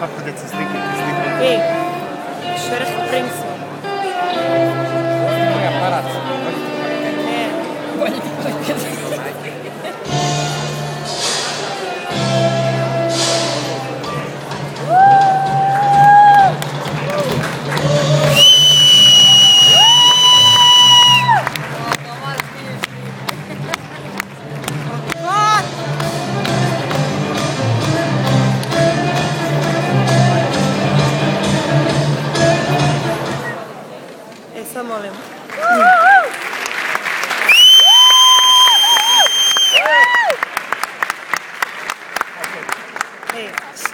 Kako da se はい。